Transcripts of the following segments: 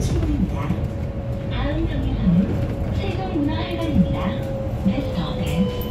친구입니다. 다음 정류소는 세종문화회관입니다. This stop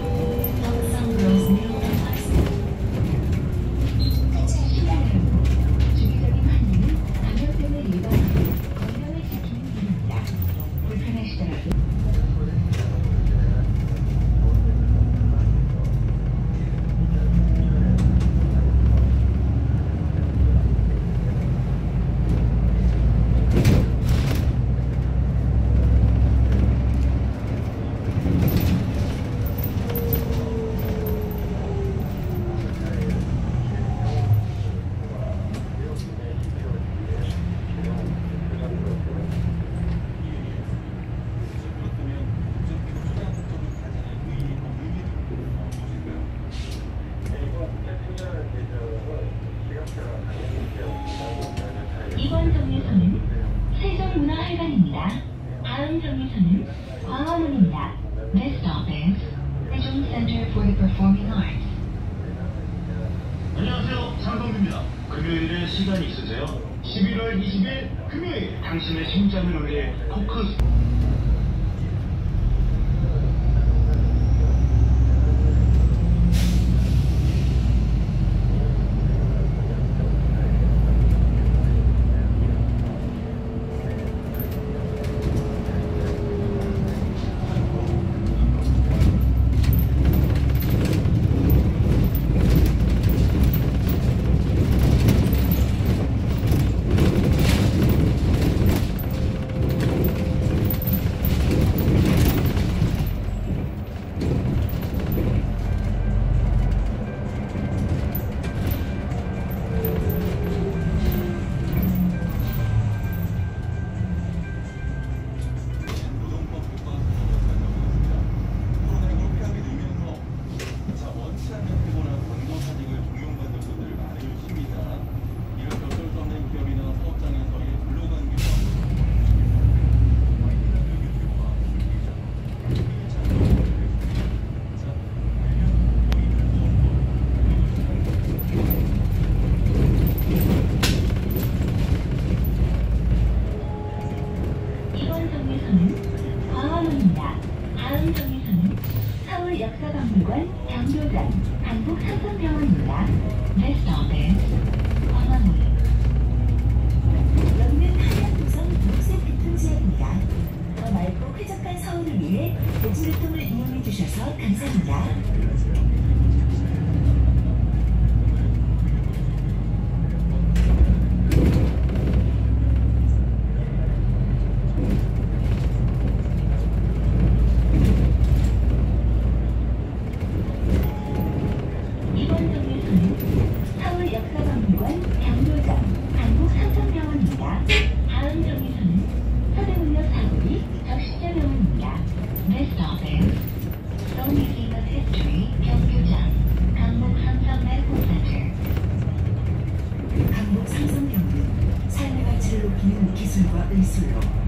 ですよ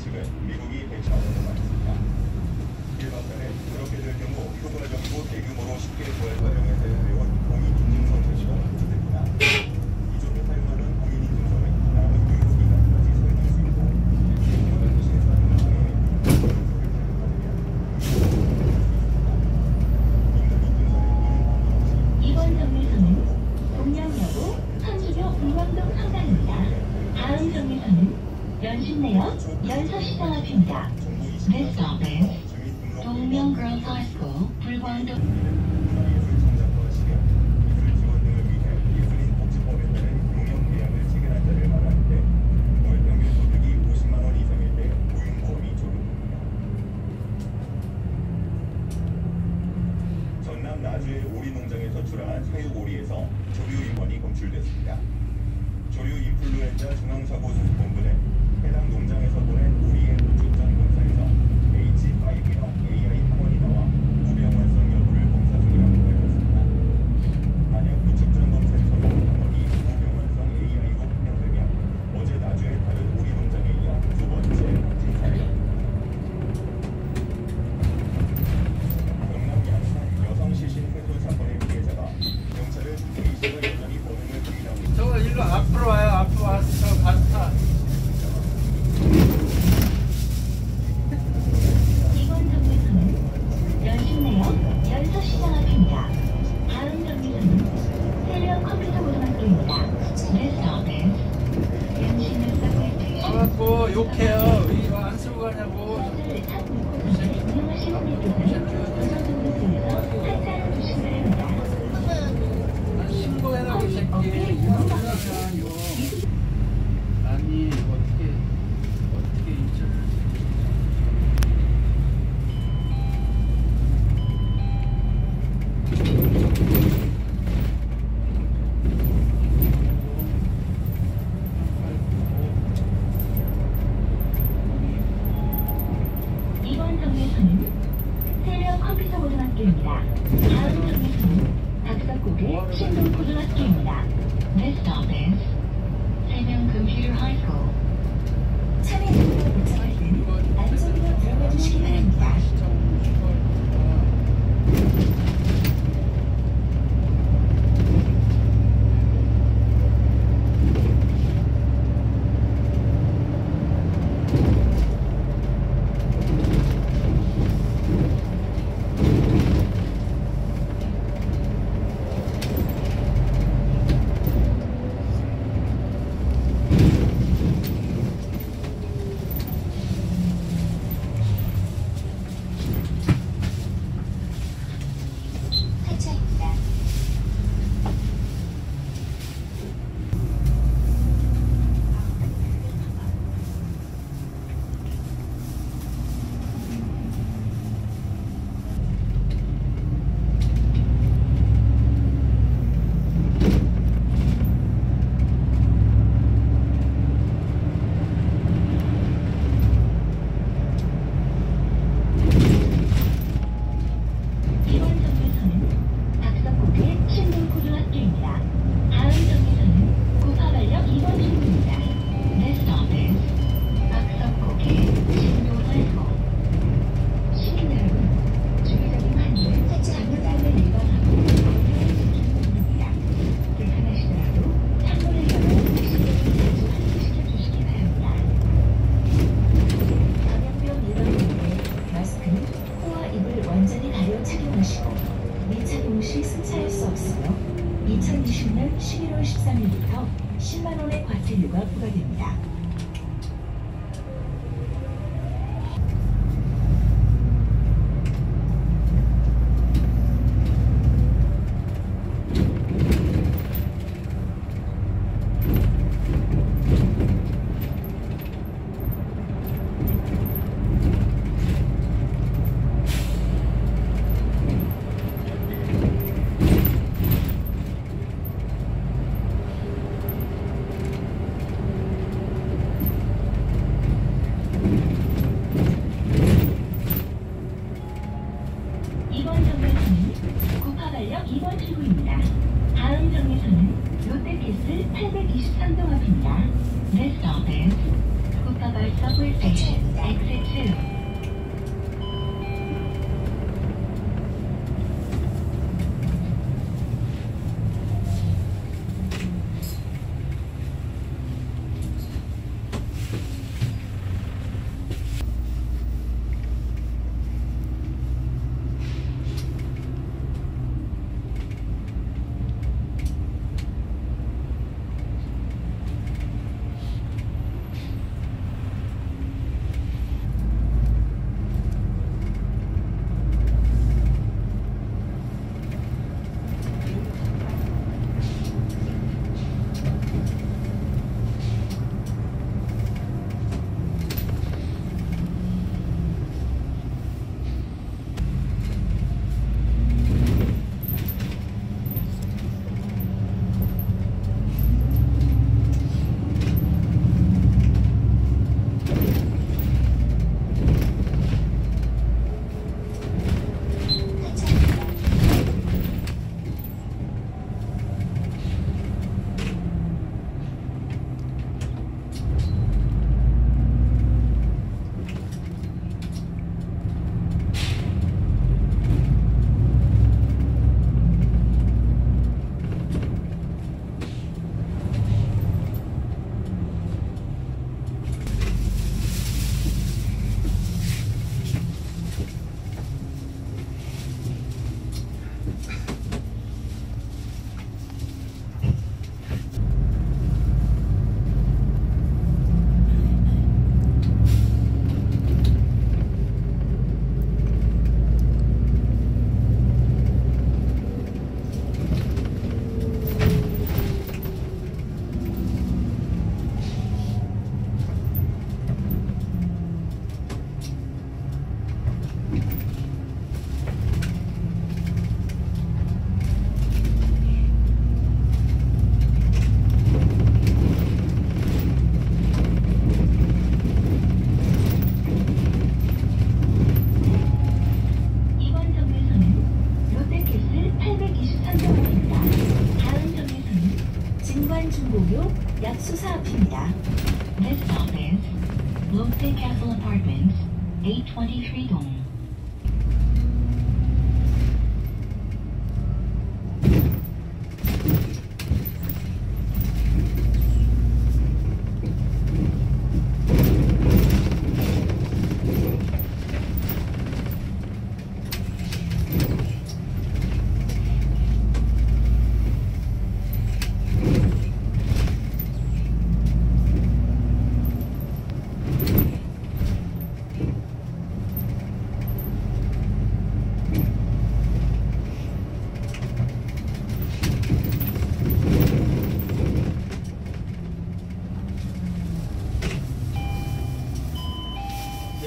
측은 미국이 대처하는 말했습니다. 일반사는 그렇게 될 경우 효과적이고 대규모로 쉽게 구할 과정에 대해 매운 공익 증선 대시고 subway station, exit 2.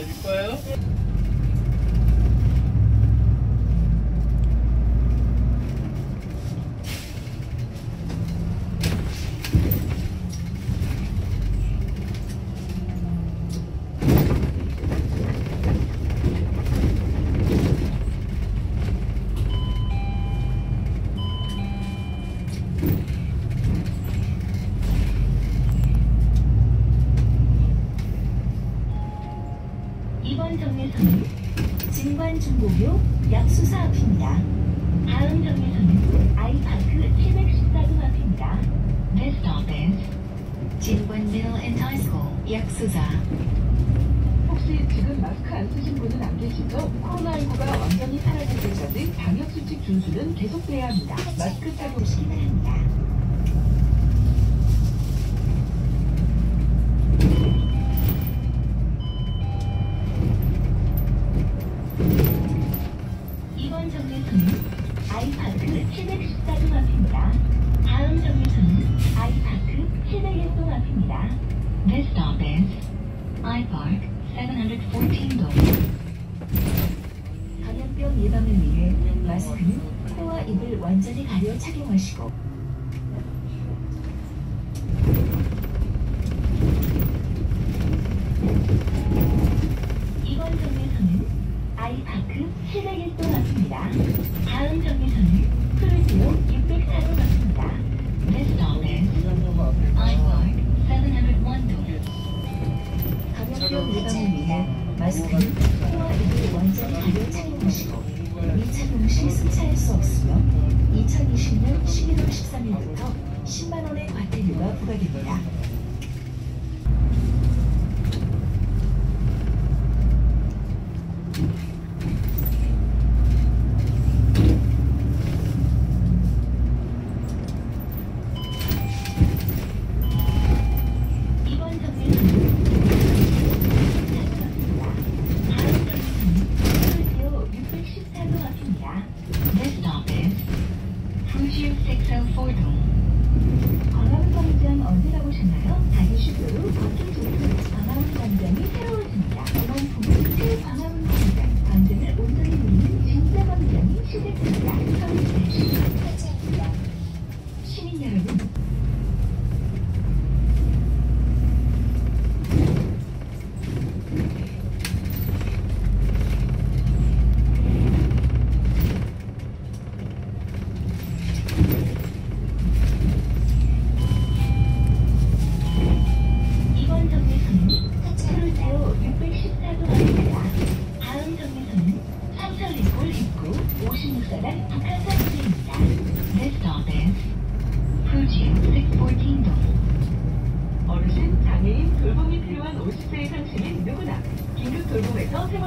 내릴 거예요? 复杂。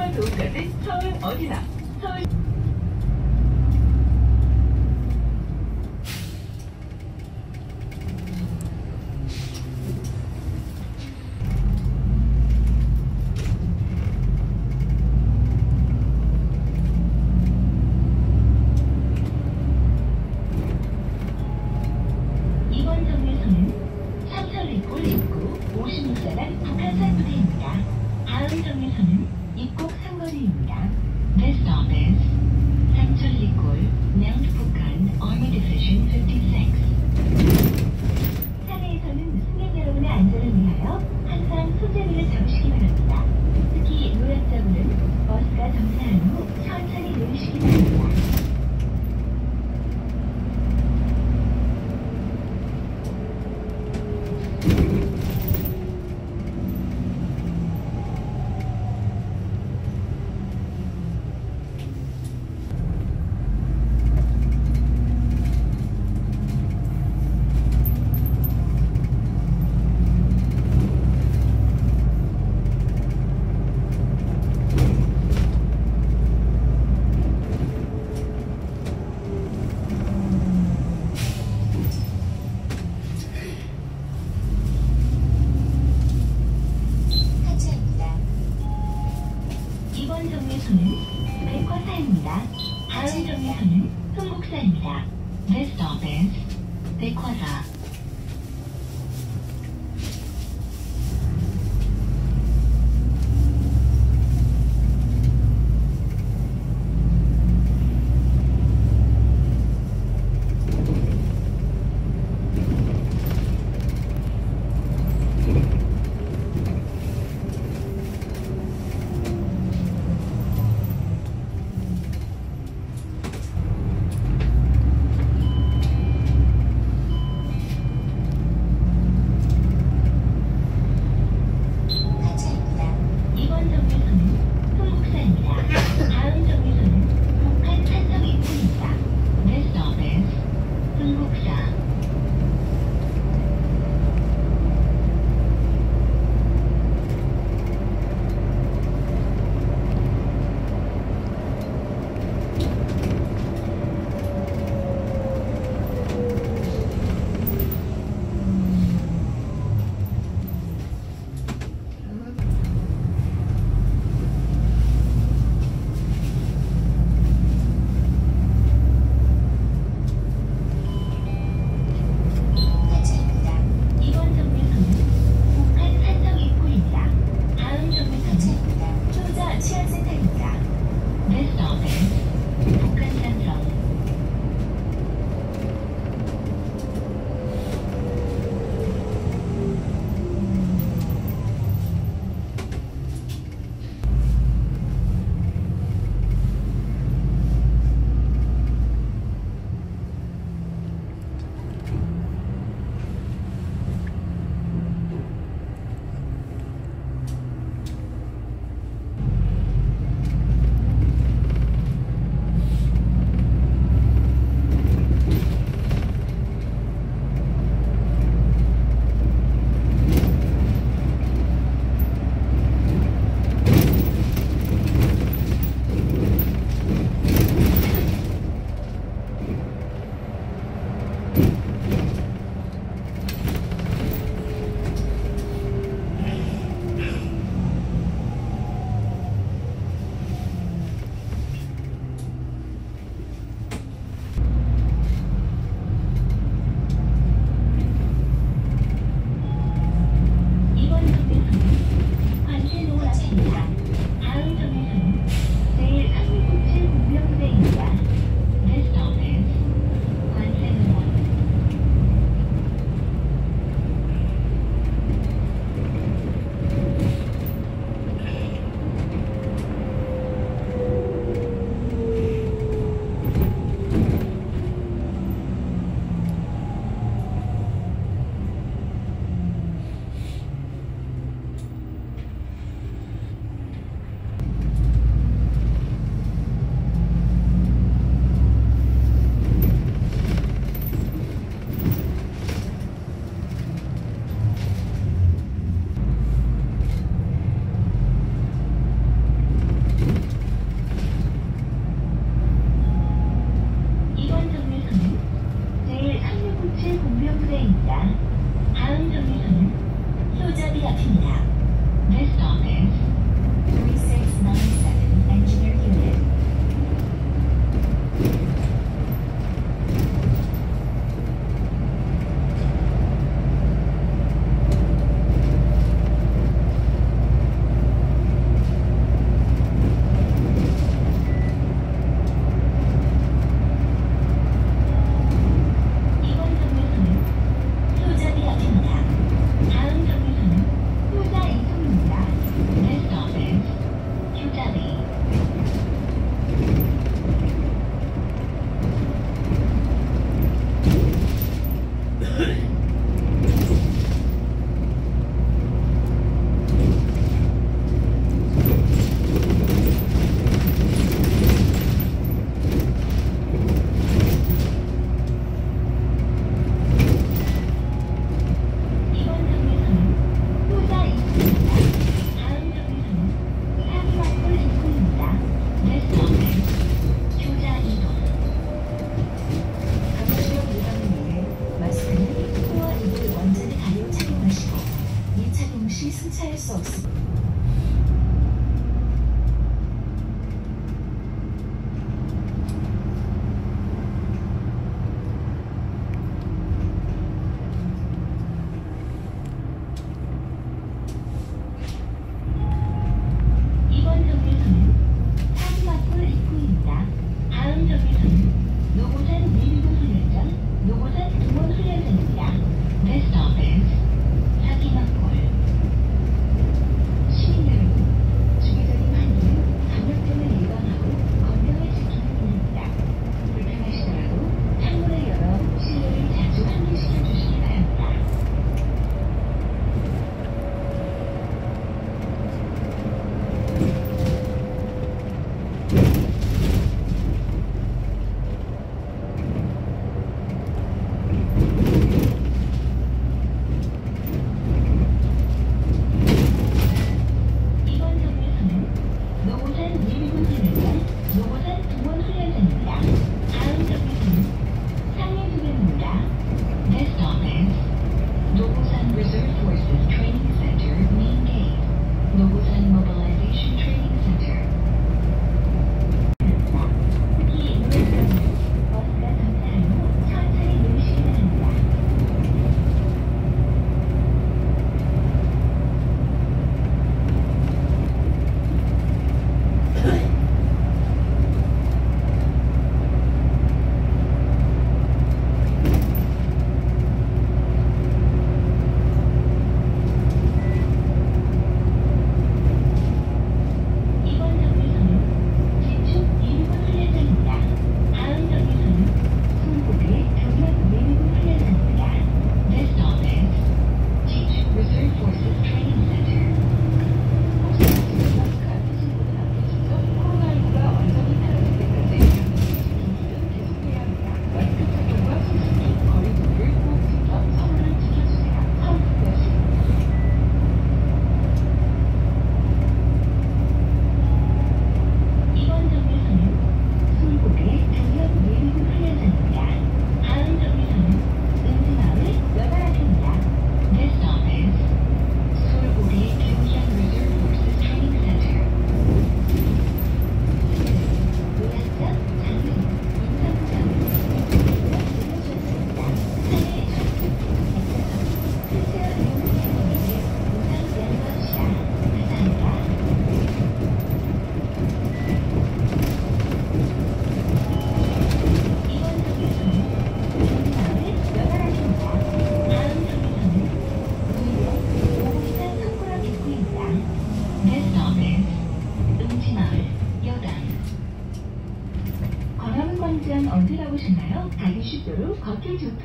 서울 도서든 서울 어디나 서울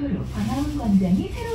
도로 광화문 광장이 새로